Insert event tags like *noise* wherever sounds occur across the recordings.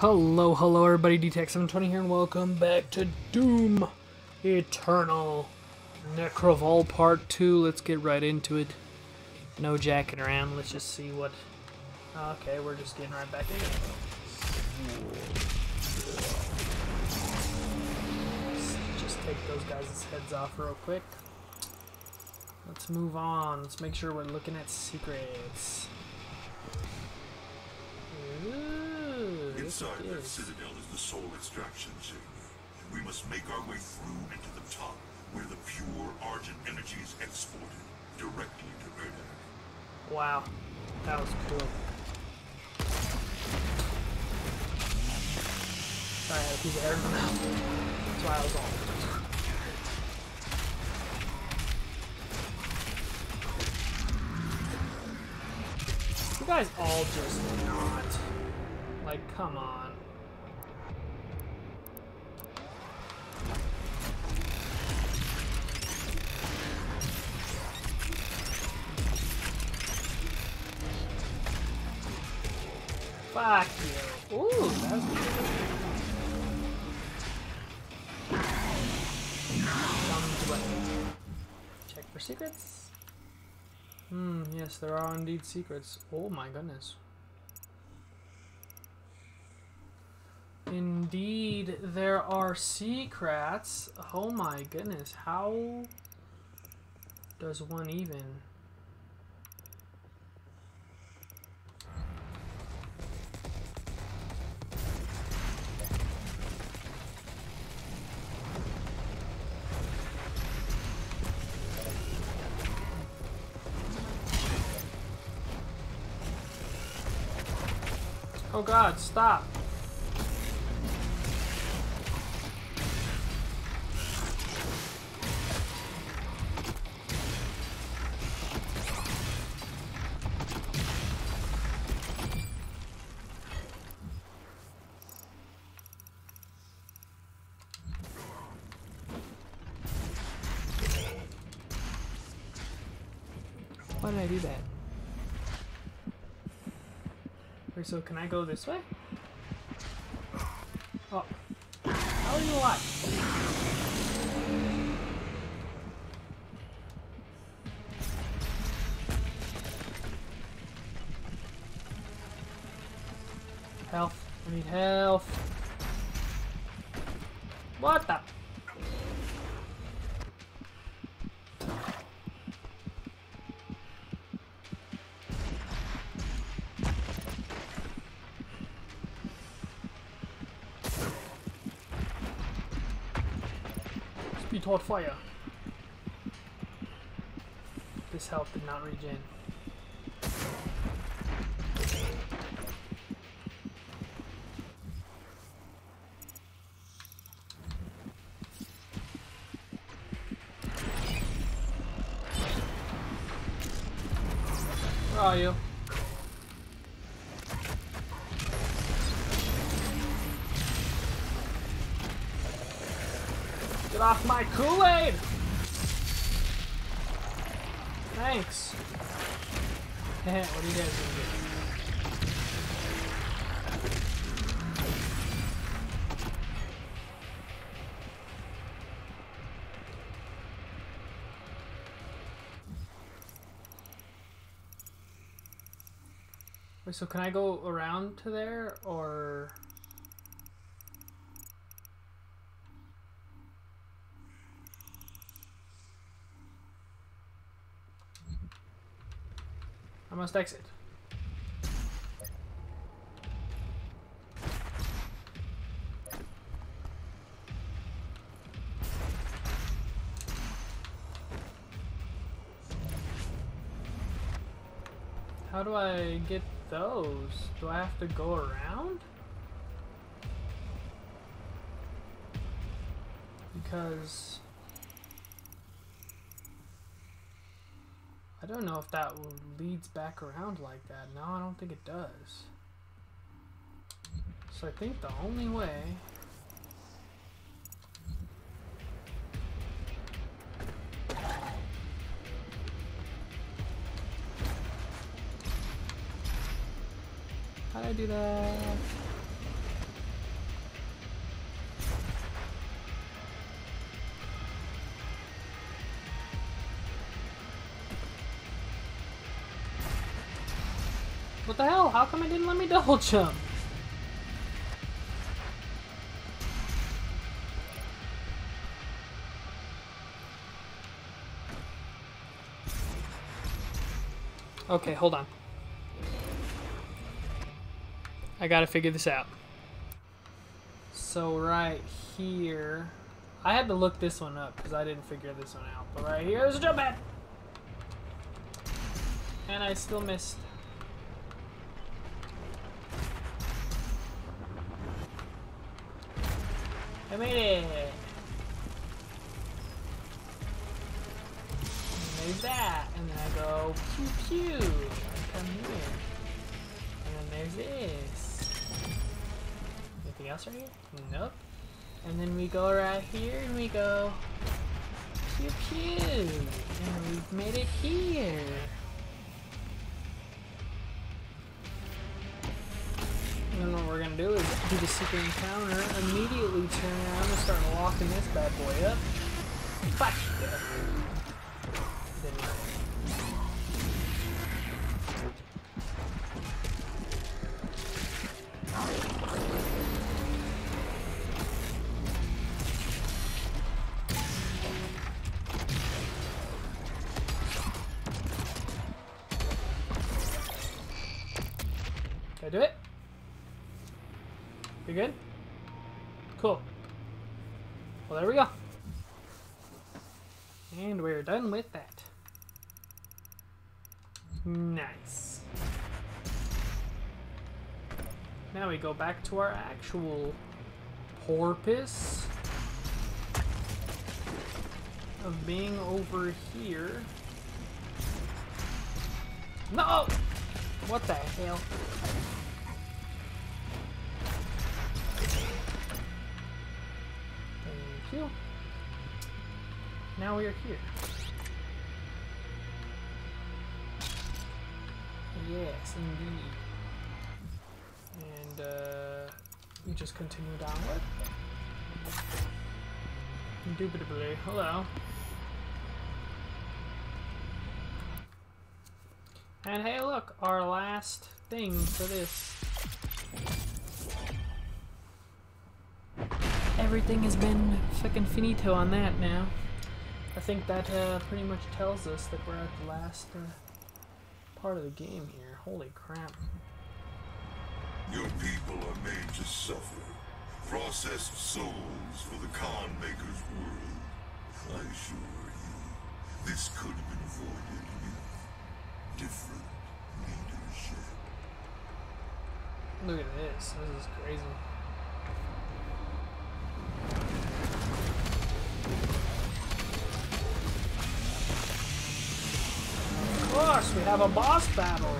Hello, hello everybody, DTech720 here and welcome back to Doom Eternal Nekravol Part 2. Let's get right into it. No jacking around, let's just see what... Okay, we're just getting right back in. Let's just take those guys' heads off real quick. Let's move on. Let's make sure we're looking at secrets. Ooh, Inside that citadel is the soul extraction chamber. We must make our way through into the top, where the pure Argent energy is exported directly to Urdak. Wow, that was cool. Sorry, I had a piece of hair in my mouth. That's why I was all. You guys all just not. Like, come on. Fuck you. Ooh, that was good. Check for secrets. Hmm, yes, there are indeed secrets. Oh my goodness. Indeed, there are secrets. Oh my goodness, how does one even? Oh god, stop. So can I go this way? Oh. How are you alive? Health. I need health. What the? Fire. This health did not regen. So can I go around to there, or... I must exit. How do I get those? Do I have to go around? Because... I don't know if that leads back around like that. No, I don't think it does. So I think the only way... do that. What the hell? How come it didn't let me *laughs* double jump? Okay, hold on. I gotta figure this out. So right here, I had to look this one up because I didn't figure this one out. But right here, there's a jump pad, and I still missed. I made it. There's that, and then I go pew pew. I come here, and then there's this. Anything else right here? Nope. And then we go right here, and we go pew pew, and we've made it here. And what we're gonna do is do the secret encounter, immediately turn around and start locking this bad boy up. Fuck yeah. Well, there we go. And we're done with that. Nice. Now we go back to our actual porpoise of being over here. No! What the hell? Now we are here. Yes, indeed. And uh, we just continue downward. Indubitably. Hello. And hey, look, our last thing for this. Everything has been fucking finito on that now. I think that uh, pretty much tells us that we're at the last uh, part of the game here. Holy crap. Your people are made to suffer. Processed souls for the Khan Maker's world. I assure you, this could have been avoided with different leadership. Look at this. This is crazy. We have a boss battle.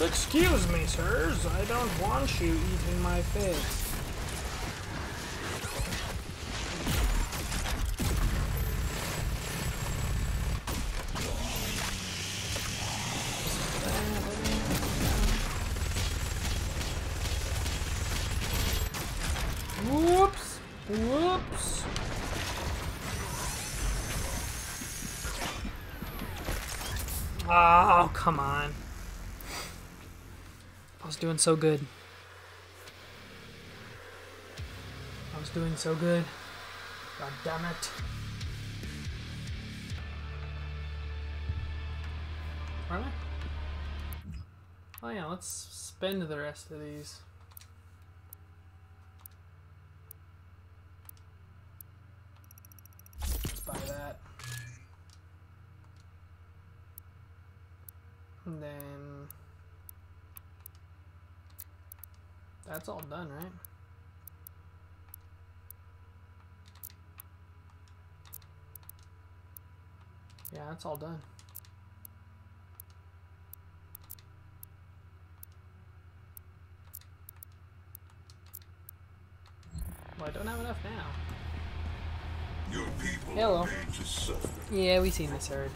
Excuse me, sirs. I don't want you eating my face. doing so good. I was doing so good. God damn it. Where am I? Oh yeah, let's spend the rest of these. That's all done, right? Yeah, that's all done. Well, I don't have enough now. Your people Hello. are made to suffer. Yeah, we've seen this already.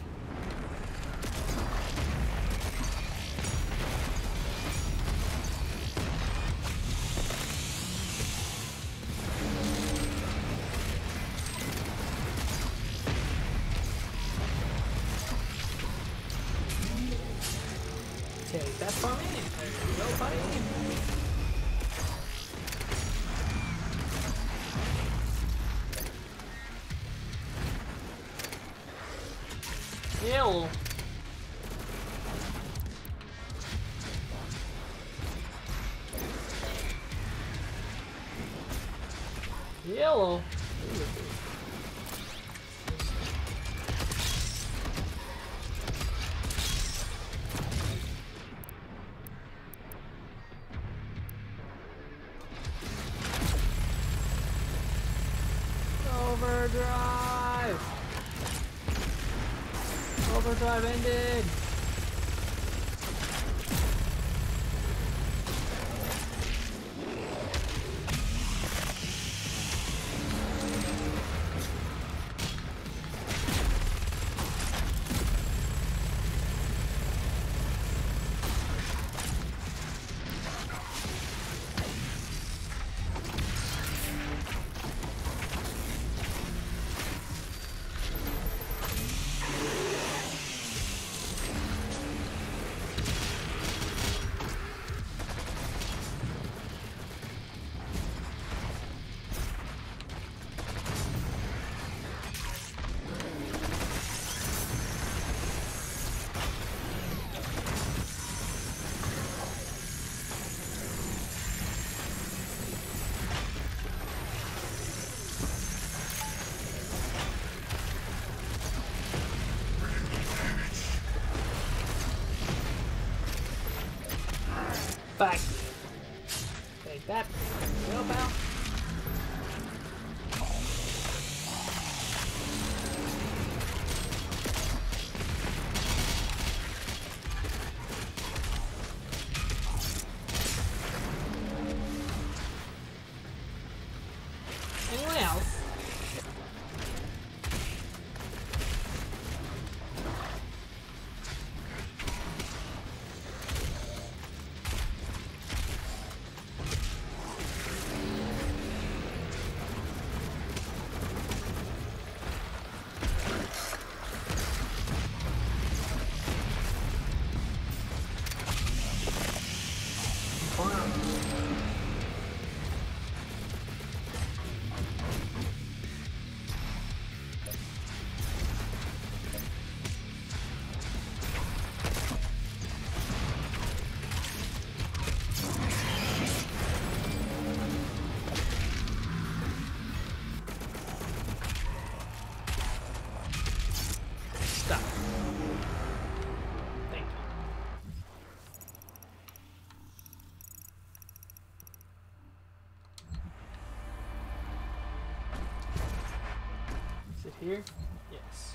Here? Yes.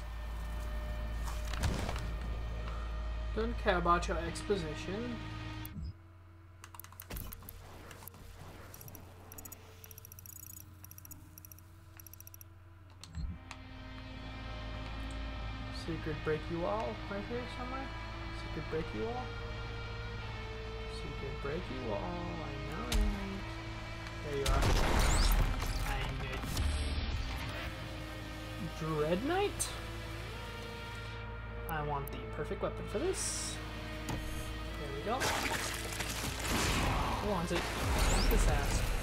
Don't care about your exposition. Secret break you all right here somewhere? Secret break you all? Secret break you all, I know it. There you are. Dread Knight? I want the perfect weapon for this. There we go. Who wants it? Wants this ass?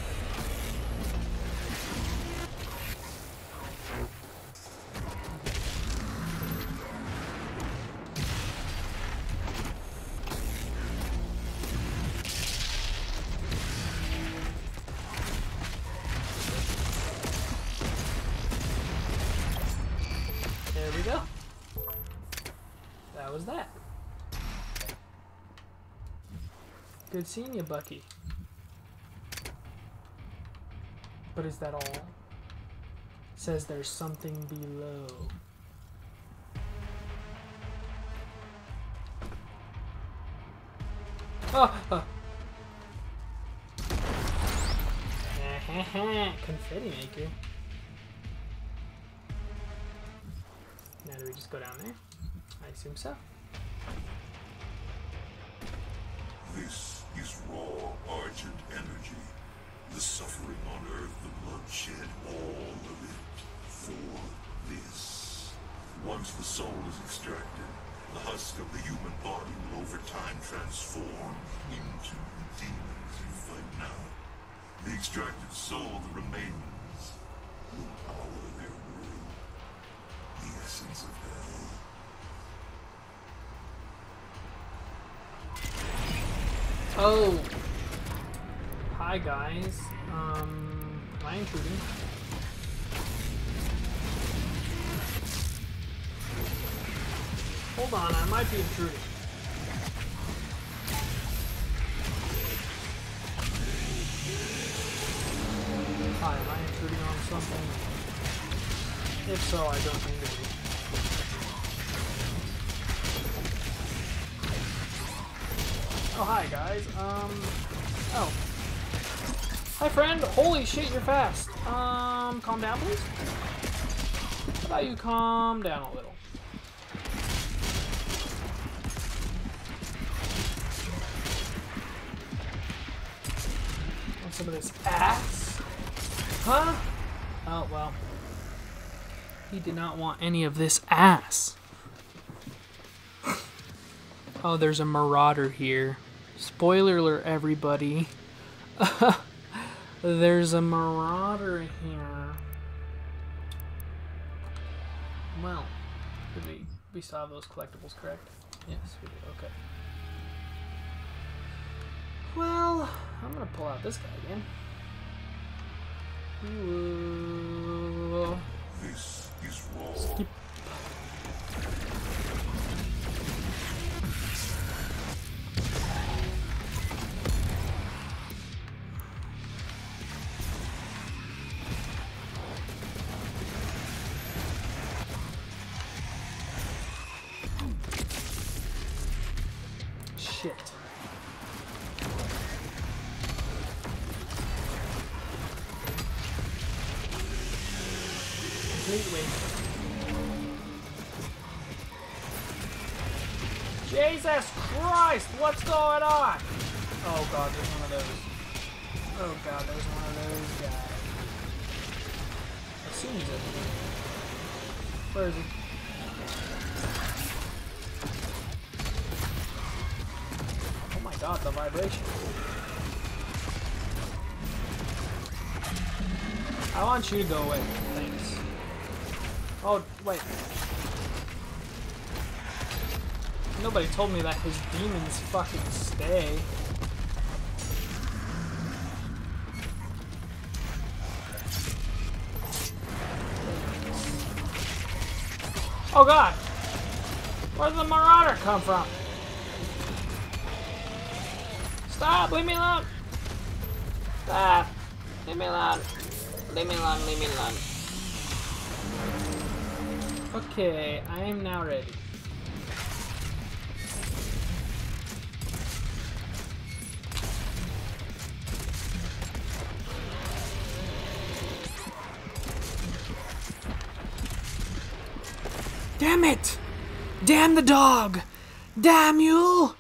Good seeing you, Bucky. But is that all? It says there's something below. Oh, oh. *laughs* Confetti maker. Now do we just go down there? I assume so. Raw argent energy. The suffering on Earth, the bloodshed, all of it. For this. Once the soul is extracted, the husk of the human body will over time transform into the demons you fight now. The extracted soul that remains will power their world. The essence of hell. Oh. Hi guys. Um, am I intruding? Hold on, I might be intruding. Hi, am I intruding on something? If so, I don't mean to be. Oh, hi guys. Um, oh. Hi friend, holy shit, you're fast. Um, calm down please. How about you calm down a little? Want some of this ass? Huh? Oh, well. He did not want any of this ass. *laughs* Oh, there's a marauder here. Spoiler alert, everybody. *laughs* there's a marauder here. Well, did we, we saw those collectibles, correct? Yes, we did. Okay. Well, I'm gonna pull out this guy again. Ooh. This is raw. Skip. Jesus Christ, what's going on? Oh god, there's one of those. Oh god, there's one of those guys. I assume he's over there. Where is he? Oh my god, the vibration. I want you to go away. Thanks. Oh, wait. Nobody told me that his demons fucking stay. Oh god! Where did the marauder come from? Stop! Leave me alone! Stop! Leave me alone! Leave me alone, leave me alone. Okay, I am now ready. Damn the dog! Damn you!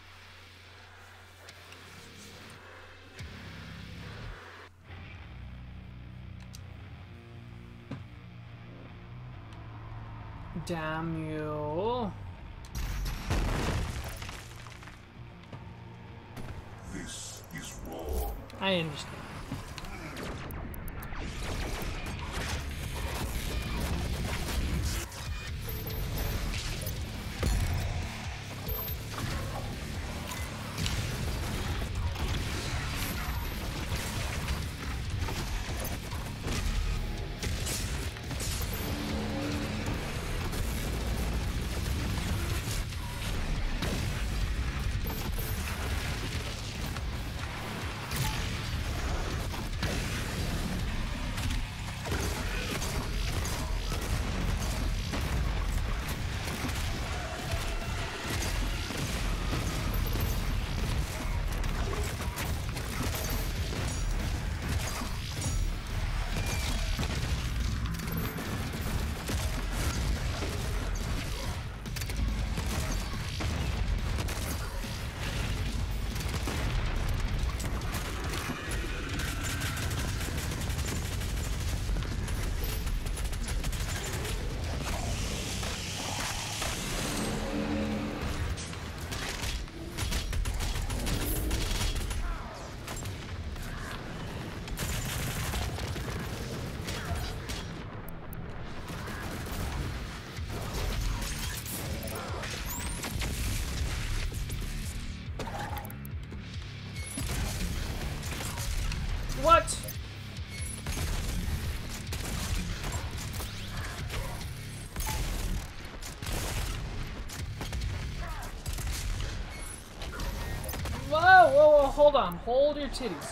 Hold on. Hold your titties.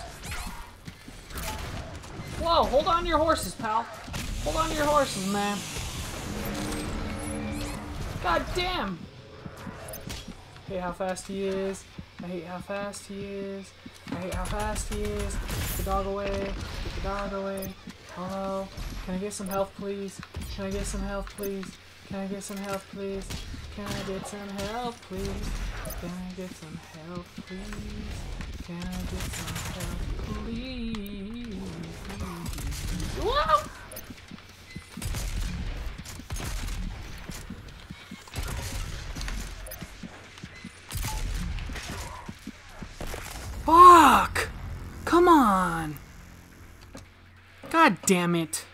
Whoa, hold on to your horses, pal. Hold on to your horses, man. God damn. I hate how fast he is. I hate how fast he is. I hate how fast he is. Get the dog away. Get the dog away. Hello. Can I get some health, please? Can I get some health, please? Can I get some health, please? Can I get some health, please? Can I get some health, please? Can I get some health, please? Whoa! Fuck! Come on! God damn it!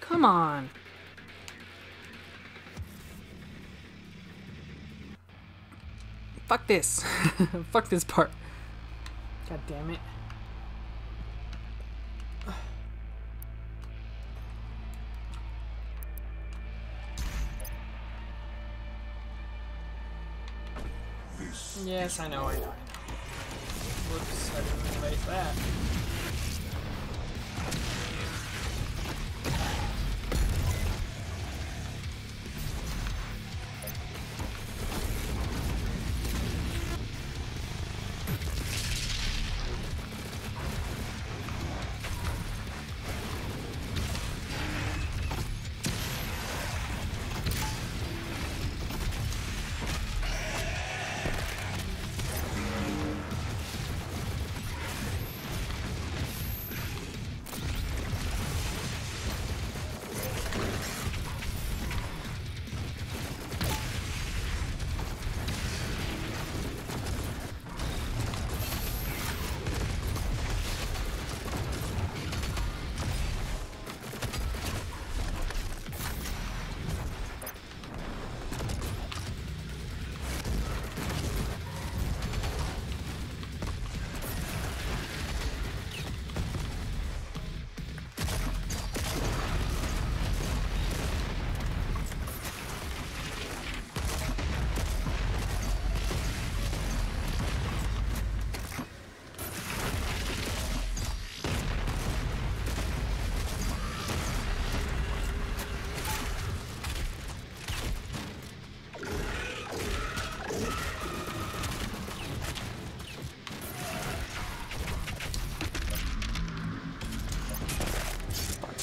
Come on! Fuck this. *laughs* Fuck this part. God damn it. Yes, I know, I know, I know. Whoops, I didn't realize that.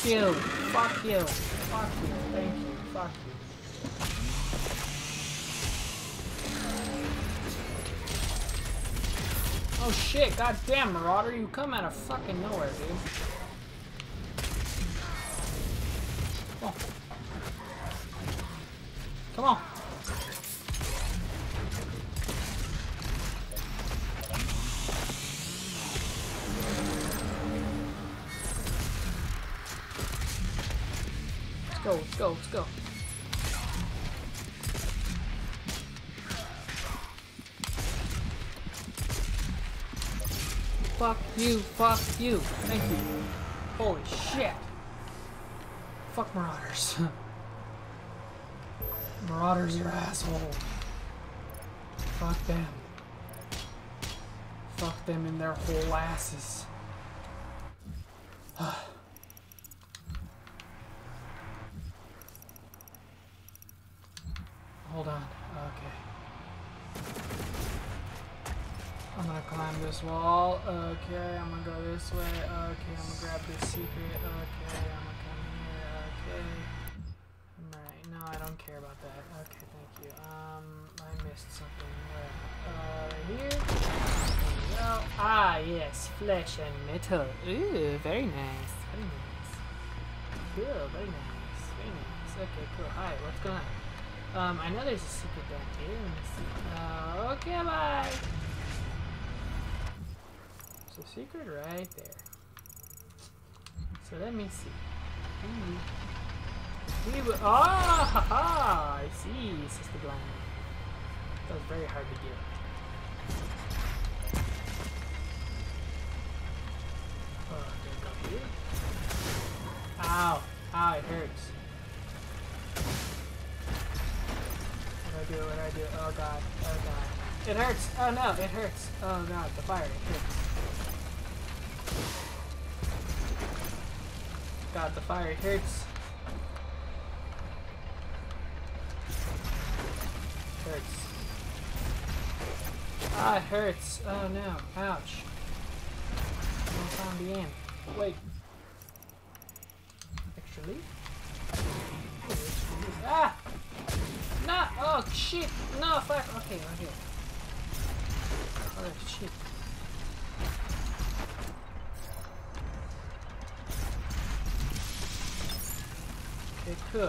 You. Fuck you. Fuck you. Thank you. Fuck you. Oh shit, god damn Marauder, you come out of fucking nowhere, dude. Fuck you. Thank you. Holy shit. Fuck Marauders. *laughs* Marauders are asshole. Fuck them. Fuck them in their whole asses. Hold on. Okay. I'm gonna climb this wall. Okay, I'm gonna go this way. Okay, I'm gonna grab this secret. Okay, I'm gonna come here. Okay. Alright, no, I don't care about that. Okay, thank you. Um, I missed something. Uh, here? There. Ah, yes, flesh and metal. Ooh, very nice. Very nice. Cool, very nice. Very nice. Okay, cool. Hi, what's going on? Um, I know there's a secret down here. Uh, okay, bye a secret right there. So let me see. Ooh. We will. Ah, oh, ha, ha, I see, Sister Blind. That was very hard to oh, do. Ow! Ow! It hurts. What do I do? What do I do? Oh god! Oh god! It hurts! Oh no! It hurts! Oh god! The fire! It hurts. God, the fire hurts. Hurts. Ah, it hurts. Oh no. Ouch. I found the end. Wait. Leaf. Ah! No! Oh shit! No, fuck! Okay, okay. Oh No!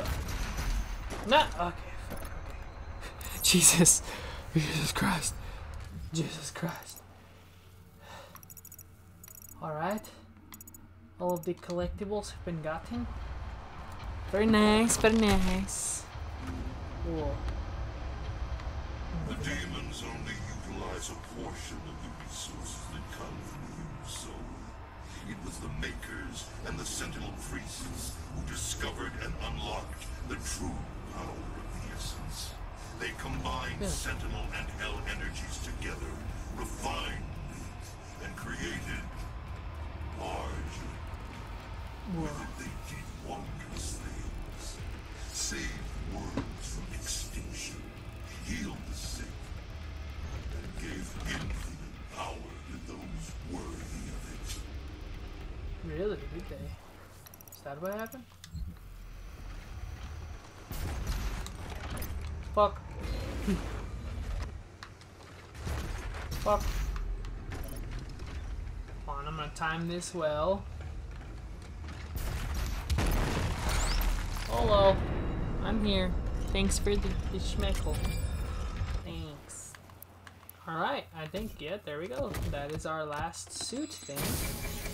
Okay, okay. Jesus. *laughs* Jesus Christ. Jesus Christ. Alright. All of the collectibles have been gotten. Very nice, very nice. Cool. The demons only utilize a portion of the resources that come from. It was the Makers and the Sentinel Priests who discovered and unlocked the true power of the essence. They combined Yeah. Sentinel and Hell energies together, refined it, and created larger. With it, they did wondrous things. Saved worlds from extinction, healed the sick, and gave infinite power Really? Did they? Is that what happened? Fuck. *laughs* Fuck. Hold on, I'm gonna time this well. Hello. I'm here. Thanks for the, the schmeckle. Thanks. Alright, I think, yeah, there we go. That is our last suit thing.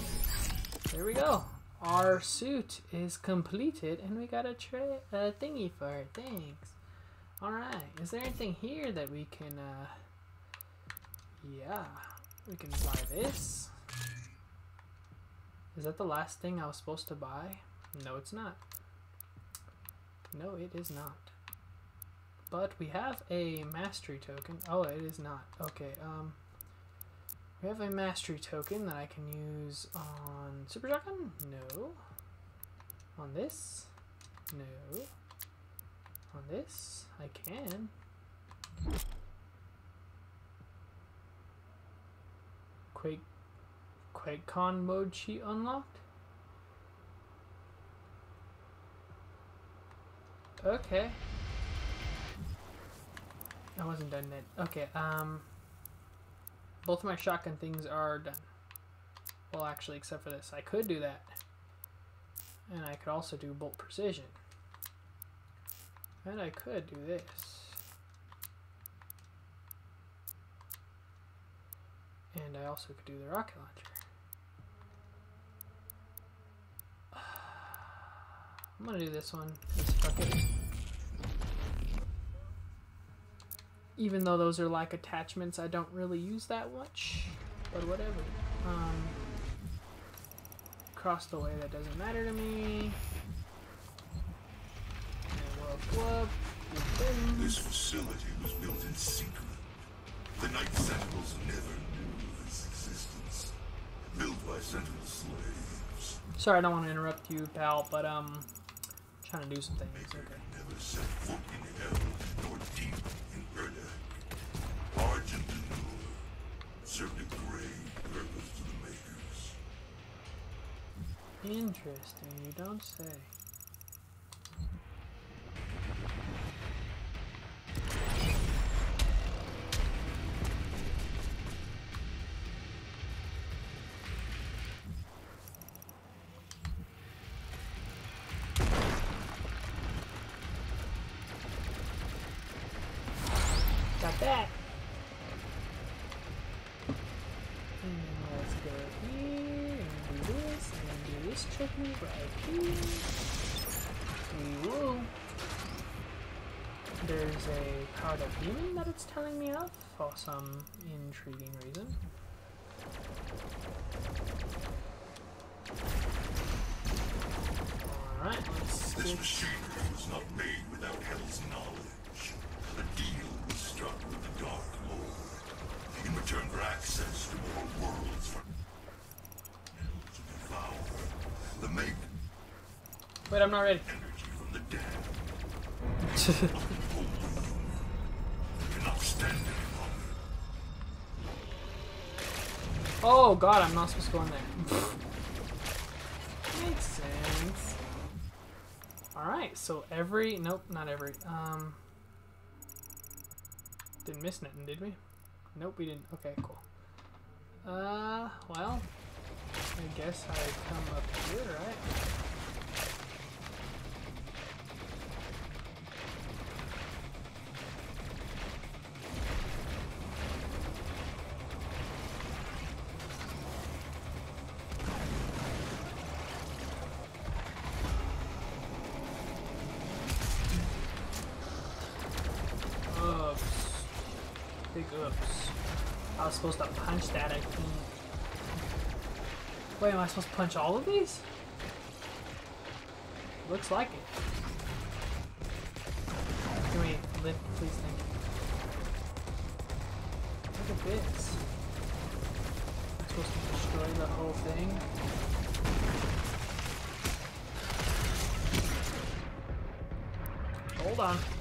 There we go. Our suit is completed, and we got a tray, a thingy for it. Thanks. All right. Is there anything here that we can? uh... Yeah, we can buy this. Is that the last thing I was supposed to buy? No, it's not. No, it is not. But we have a mastery token. Oh, it is not. Okay. Um. We have a mastery token that I can use on Super Shotgun? No. On this? No. On this? I can. Quake QuakeCon mode sheet unlocked? Okay. I wasn't done yet. Okay, um both of my shotgun things are done. Well, actually, except for this. I could do that. And I could also do bolt precision. And I could do this. And I also could do the rocket launcher. *sighs* I'm gonna do this one. Just fuck it. Even though those are like attachments, I don't really use that much. But whatever. Um, cross the way, that doesn't matter to me. And whoop, whoop. This facility was built in secret. The Night Sentinels never knew of its existence. Built by Sentinel slaves. Sorry, I don't want to interrupt you, pal, but um, trying to do some things. Okay. Interesting, you don't say. This right here. Will. There's a card of demon that it's telling me of for some intriguing reason. Alright, let's This get machinery was not made without Hell's knowledge. A deal was struck with the Dark Lord. in return for access to more worlds for to devour. The make Wait, I'm not ready. *laughs* oh god, I'm not supposed to go in there. *laughs* Makes sense. Alright, so every nope, not every. Um didn't miss nothing, did we? Nope, we didn't. Okay, cool. Uh well I guess I come up here, right? Oops. I was supposed to punch that, I think. Wait, am I supposed to punch all of these? Looks like it. Can we lift, please? Thank you. Look at this. I'm supposed to destroy the whole thing. Hold on.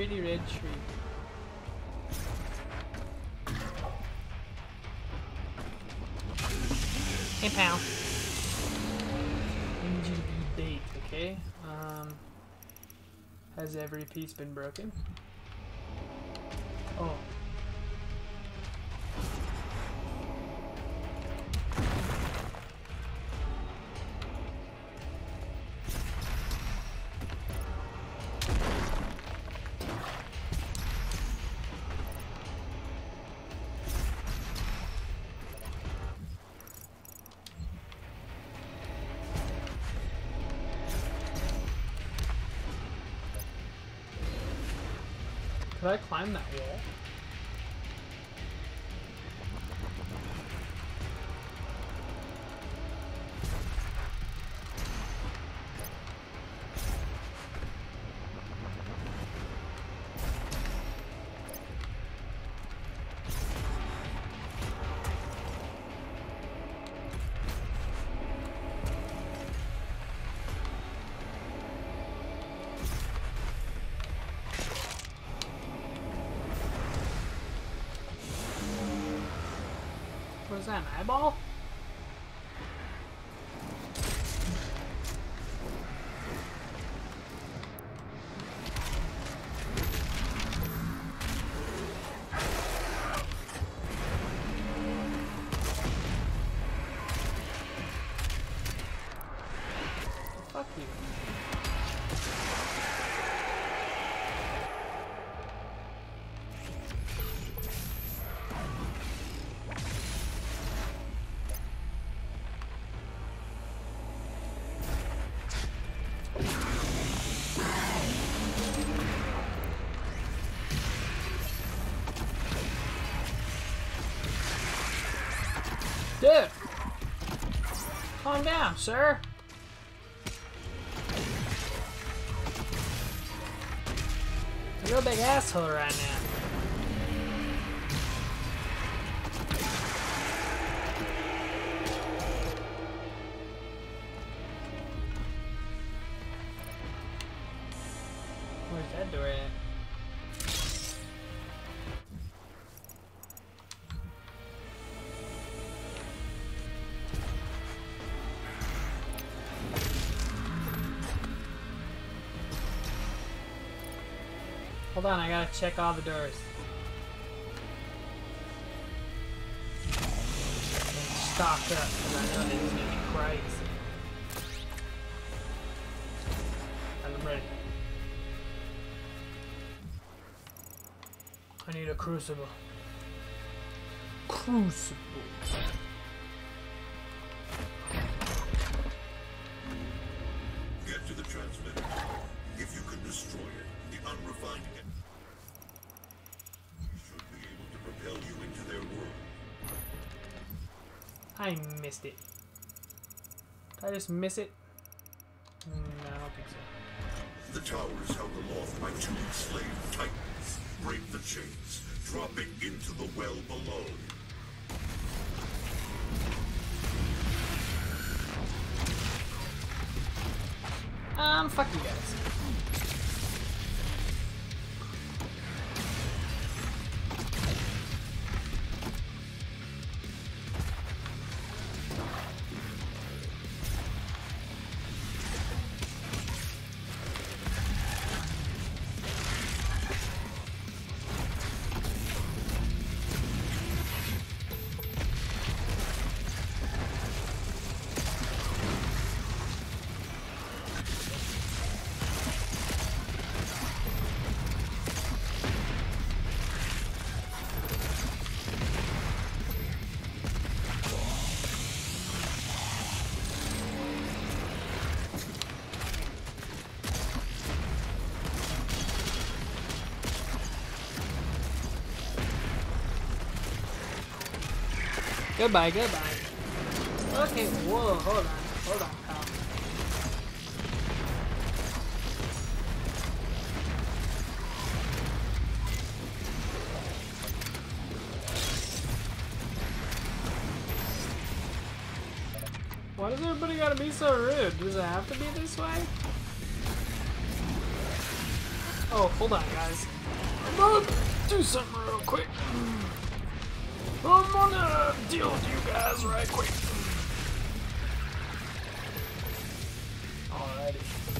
Pretty red tree. Hey, pal. NGB date, okay? Um, has every piece been broken? Could I climb that wall? Eyeball? Dude! Calm down, sir. You're a big asshole right now. Check all the doors. Stocked up, because I know this is gonna be crazy. And I'm ready. I need a crucible. Crucible. Missed it. Did I just miss it? Mm, No, I don't think so. The towers held aloft by two enslaved titans. Break the chains, dropping into the well below. Um, fuck you guys. Goodbye, goodbye. Okay, whoa, hold on, hold on, pal. Why does everybody gotta be so rude? Does it have to be this way? Oh, hold on, guys. I'm gonna do something real quick. I'm gonna deal with you guys right quick. Alrighty.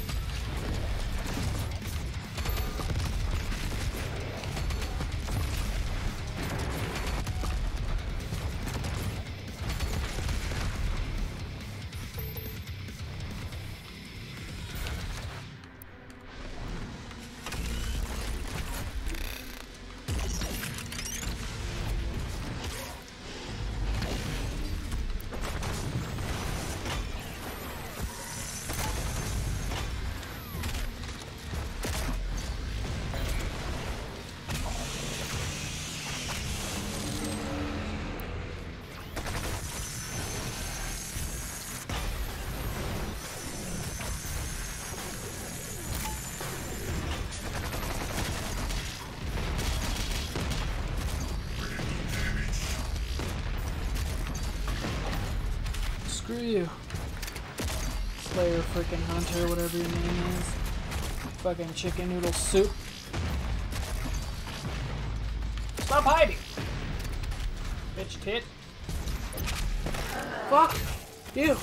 Screw you. Slayer freaking Hunter, whatever your name is. Fucking chicken noodle soup. Stop hiding! Bitch tit. Fuck! You!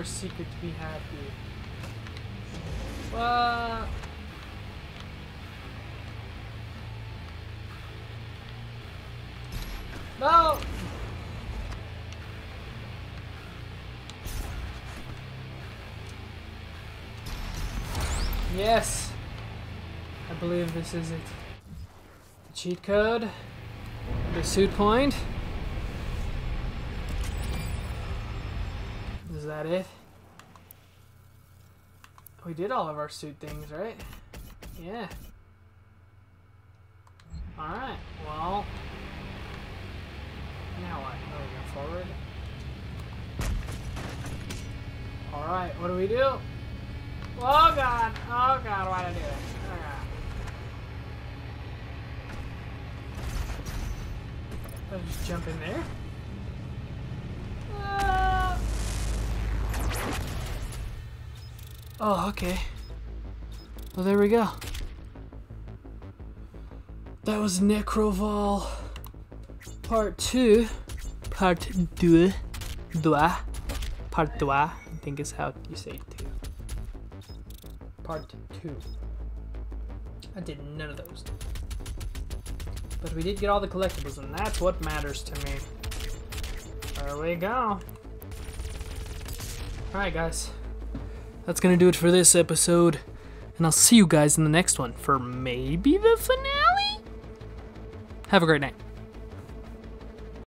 More secret to be happy. What? No! Yes! I believe this is it. The cheat code. The suit point. Is that it? We did all of our suit things, right? Yeah. Alright, well. Now what? Oh, we go forward. Alright, what do we do? Oh god! Oh god, why did I do that? Oh god. I'll just jump in there. Ah. Oh, okay. Well, there we go. That was Nekravol Part 2. Part 2. Dua. Part 2. I think is how you say it too. Part 2. I did none of those. But we did get all the collectibles, and that's what matters to me. There we go. Alright, guys. That's gonna do it for this episode. And I'll see you guys in the next one for maybe the finale? Have a great night.